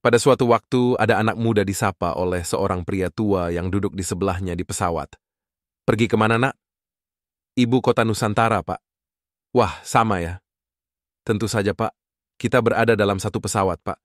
Pada suatu waktu, ada anak muda disapa oleh seorang pria tua yang duduk di sebelahnya di pesawat. Pergi ke mana, nak? Ibu kota Nusantara, Pak. Wah, sama ya. Tentu saja, Pak. Kita berada dalam satu pesawat, Pak.